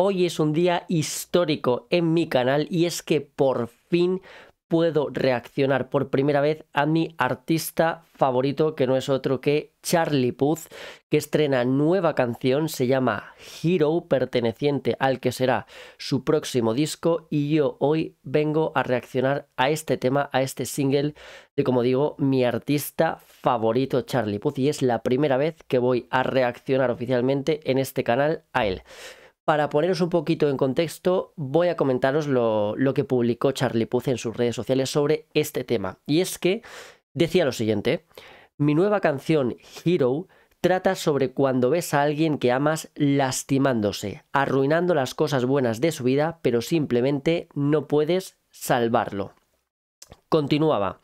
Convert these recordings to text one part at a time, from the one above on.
Hoy es un día histórico en mi canal y es que por fin puedo reaccionar por primera vez a mi artista favorito, que no es otro que Charlie Puth, que estrena nueva canción, se llama Hero, perteneciente al que será su próximo disco, y yo hoy vengo a reaccionar a este tema, a este single de, como digo, mi artista favorito, Charlie Puth, y es la primera vez que voy a reaccionar oficialmente en este canal a él. Para poneros un poquito en contexto, voy a comentaros lo, que publicó Charlie Puth en sus redes sociales sobre este tema. Y es que decía lo siguiente, mi nueva canción Hero trata sobre cuando ves a alguien que amas lastimándose, arruinando las cosas buenas de su vida, pero simplemente no puedes salvarlo. Continuaba,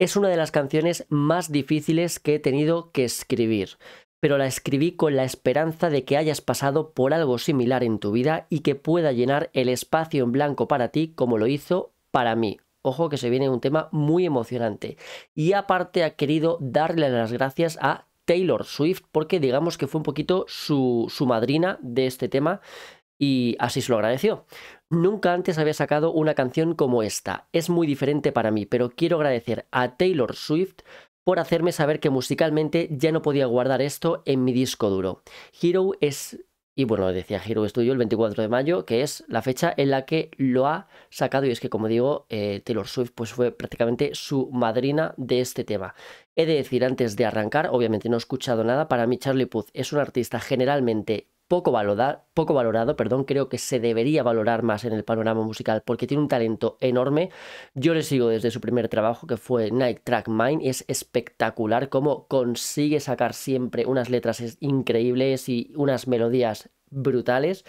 es una de las canciones más difíciles que he tenido que escribir pero la escribí con la esperanza de que hayas pasado por algo similar en tu vida y que pueda llenar el espacio en blanco para ti como lo hizo para mí. Ojo que se viene un tema muy emocionante. Y aparte ha querido darle las gracias a Taylor Swift porque digamos que fue un poquito su, su madrina de este tema y así se lo agradeció. Nunca antes había sacado una canción como esta. Es muy diferente para mí, pero quiero agradecer a Taylor Swift por hacerme saber que musicalmente ya no podía guardar esto en mi disco duro. Hero es, y bueno, decía Hero Studio el 24 de mayo, que es la fecha en la que lo ha sacado y es que como digo, eh, Taylor Swift pues fue prácticamente su madrina de este tema. He de decir antes de arrancar, obviamente no he escuchado nada, para mí Charlie Puth es un artista generalmente poco, poco valorado, perdón, creo que se debería valorar más en el panorama musical porque tiene un talento enorme. Yo le sigo desde su primer trabajo que fue Night Track Mind, es espectacular cómo consigue sacar siempre unas letras increíbles y unas melodías brutales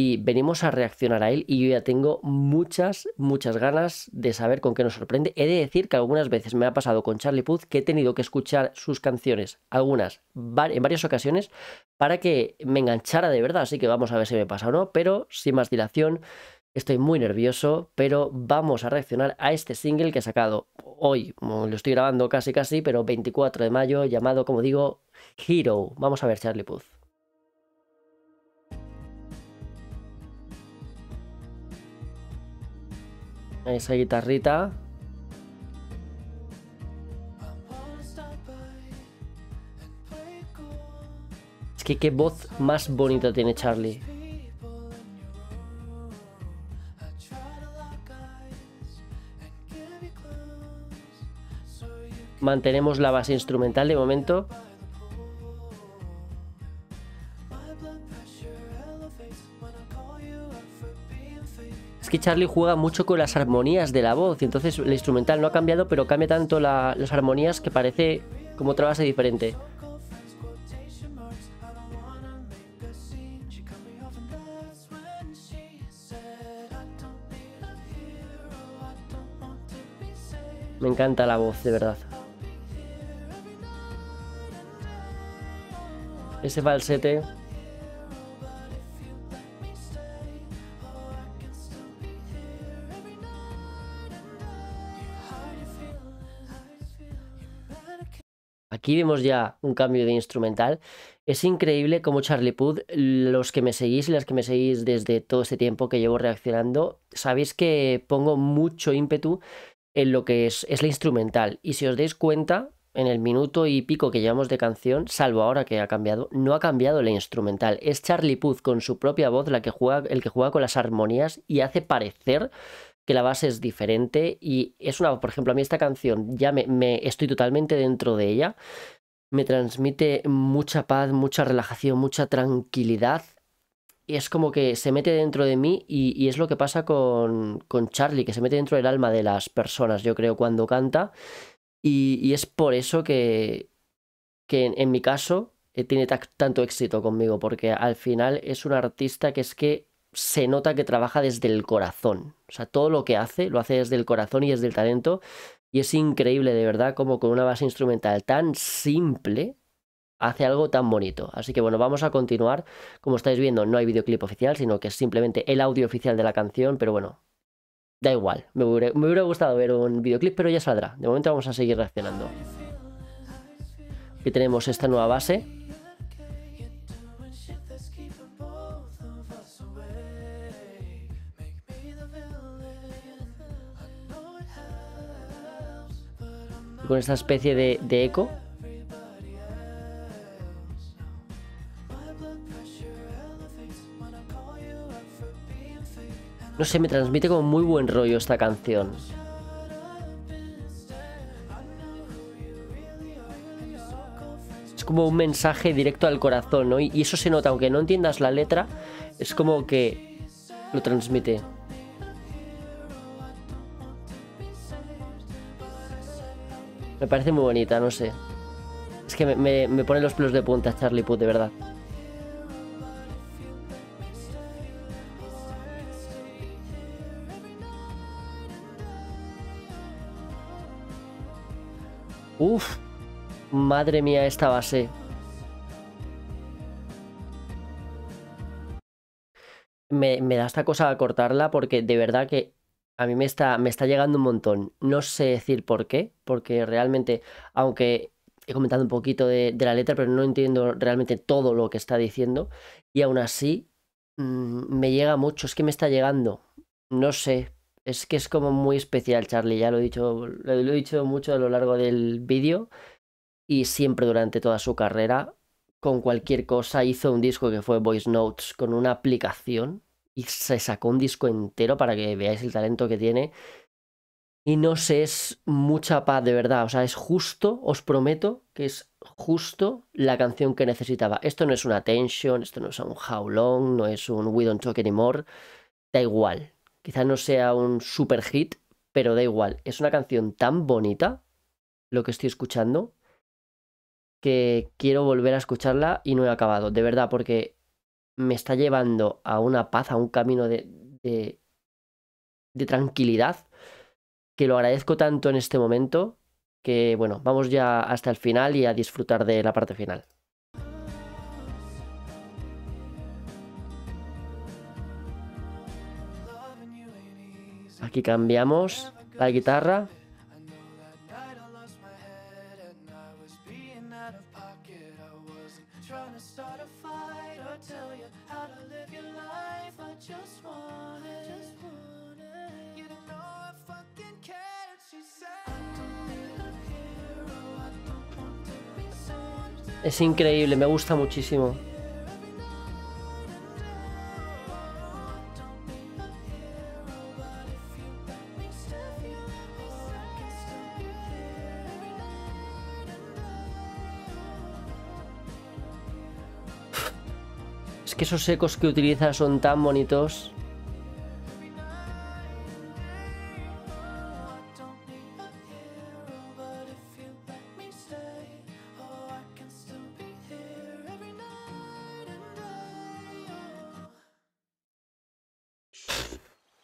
y venimos a reaccionar a él y yo ya tengo muchas, muchas ganas de saber con qué nos sorprende. He de decir que algunas veces me ha pasado con Charlie Puth que he tenido que escuchar sus canciones, algunas, en varias ocasiones, para que me enganchara de verdad, así que vamos a ver si me pasa o no, pero sin más dilación. Estoy muy nervioso, pero vamos a reaccionar a este single que he sacado hoy, lo estoy grabando casi casi, pero 24 de mayo, llamado, como digo, Hero. Vamos a ver Charlie Puth. Esa guitarrita. Que qué voz más bonita tiene Charlie. Mantenemos la base instrumental de momento. es que Charlie juega mucho con las armonías de la voz, entonces el instrumental no ha cambiado, pero cambia tanto las armonías que parece como otra base diferente. Me encanta la voz, de verdad. Ese falsete Aquí vemos ya un cambio de instrumental. Es increíble cómo Charlie Puth, los que me seguís y las que me seguís desde todo este tiempo que llevo reaccionando, sabéis que pongo mucho ímpetu en lo que es, es la instrumental. Y si os dais cuenta, en el minuto y pico que llevamos de canción, salvo ahora que ha cambiado, no ha cambiado la instrumental. Es Charlie Puth con su propia voz la que juega, el que juega con las armonías y hace parecer que la base es diferente y es una, por ejemplo, a mí esta canción ya me, estoy totalmente dentro de ella, me transmite mucha paz, mucha relajación, mucha tranquilidad. Es como que se mete dentro de mí y, es lo que pasa con, con, Charlie, que se mete dentro del alma de las personas, yo creo, cuando canta. Y, es por eso que, que en, mi caso eh, tiene tanto éxito conmigo, porque al final es un artista que es que se nota que trabaja desde el corazón. O sea, todo lo que hace lo hace desde el corazón y desde el talento. Y es increíble, de verdad, como con una base instrumental tan simple hace algo tan bonito. Así que bueno, vamos a continuar. Como estáis viendo, no hay videoclip oficial, sino que es simplemente el audio oficial de la canción, pero bueno, da igual. Me hubiera, me hubiera gustado ver un videoclip, pero ya saldrá. De momento vamos a seguir reaccionando. Aquí tenemos esta nueva base. Con esta especie de eco No sé, me transmite como muy buen rollo esta canción. Es como un mensaje directo al corazón, ¿no? Y eso se nota, aunque no entiendas la letra, es como que lo transmite. Me parece muy bonita, no sé. Es que me, me, pone los pelos de punta Charlie Puth, de verdad. Uf, madre mía esta base. Me, da esta cosa a cortarla porque de verdad que a mí me está, me está llegando un montón. No sé decir por qué, porque realmente, aunque he comentado un poquito de, la letra, pero no entiendo realmente todo lo que está diciendo. Y aún así, mm, me llega mucho, es que me está llegando. No sé, es que es como muy especial, Charlie, ya lo he dicho, lo he dicho mucho a lo largo del vídeo y siempre durante toda su carrera, con cualquier cosa, hizo un disco que fue Voice Notes con una aplicación y se sacó un disco entero para que veáis el talento que tiene. Y no sé, es mucha paz de verdad, o sea, es justo, os prometo que es justo la canción que necesitaba. Esto no es una Tension, esto no es un How Long, no es un We Don't Talk Anymore, da igual, Quizá no sea un super hit, pero da igual. Es una canción tan bonita, lo que estoy escuchando, que quiero volver a escucharla y no he acabado. De verdad, porque me está llevando a una paz, a un camino de, de, de tranquilidad, que lo agradezco tanto en este momento, que bueno, vamos ya hasta el final y a disfrutar de la parte final. Aquí cambiamos la guitarra. Es increíble, me gusta muchísimo. Que esos ecos que utiliza son tan bonitos.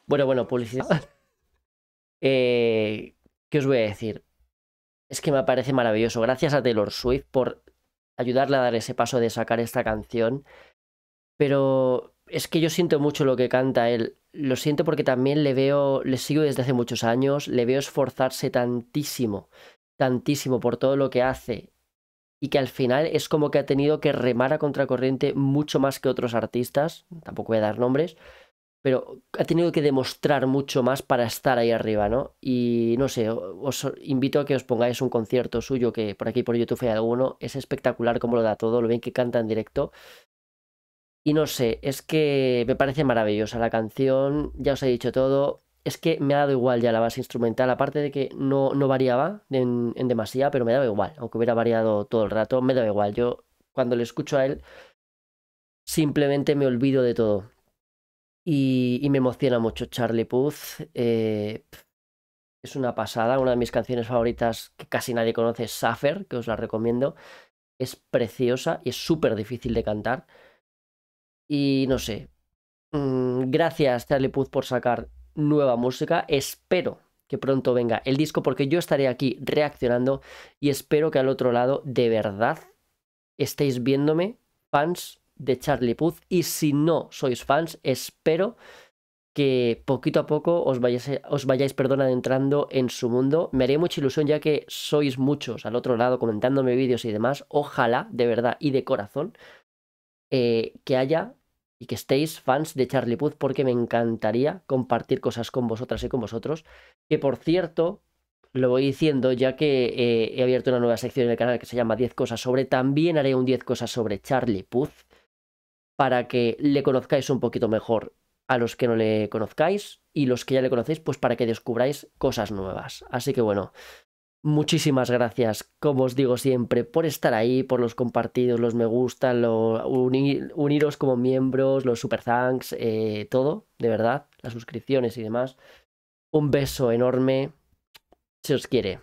Bueno, bueno, publicidad. Eh, ¿Qué os voy a decir? Es que me parece maravilloso. Gracias a Taylor Swift por ayudarle a dar ese paso de sacar esta canción. Pero es que yo siento mucho lo que canta él. Lo siento porque también le veo, le sigo desde hace muchos años, le veo esforzarse tantísimo, tantísimo por todo lo que hace. Y que al final es como que ha tenido que remar a contracorriente mucho más que otros artistas, tampoco voy a dar nombres, pero ha tenido que demostrar mucho más para estar ahí arriba, ¿no? Y no sé, os invito a que os pongáis un concierto suyo, que por aquí por YouTube hay alguno, es espectacular cómo lo da todo, lo bien que canta en directo. Y no sé, es que me parece maravillosa la canción, ya os he dicho todo, es que me ha dado igual ya la base instrumental, aparte de que no, no variaba en, en demasía, pero me daba igual, aunque hubiera variado todo el rato, me daba igual. Yo cuando le escucho a él, simplemente me olvido de todo. Y, y me emociona mucho Charlie Puth. Eh, es una pasada, una de mis canciones favoritas que casi nadie conoce es Suffer, que os la recomiendo. Es preciosa y es súper difícil de cantar. Y no sé. Mm, gracias, Charlie Puth, por sacar nueva música. Espero que pronto venga el disco porque yo estaré aquí reaccionando y espero que al otro lado de verdad estéis viéndome fans de Charlie Puth y si no sois fans espero que poquito a poco os vayáis, os vayáis adentrando en su mundo. Me haría mucha ilusión ya que sois muchos al otro lado comentándome vídeos y demás. Ojalá, de verdad y de corazón, eh, que haya y que estéis fans de Charlie Puth porque me encantaría compartir cosas con vosotras y con vosotros. Que por cierto, lo voy diciendo ya que eh, he abierto una nueva sección en el canal que se llama 10 cosas sobre. También haré un 10 cosas sobre Charlie Puth para que le conozcáis un poquito mejor a los que no le conozcáis y los que ya le conocéis, pues para que descubráis cosas nuevas. Así que bueno, muchísimas gracias, como os digo siempre, por estar ahí, por los compartidos, los me gustan, lo, uniros como miembros, los super thanks, eh, todo, de verdad, las suscripciones y demás. Un beso enorme. Se os quiere.